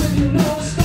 when you know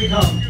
three count.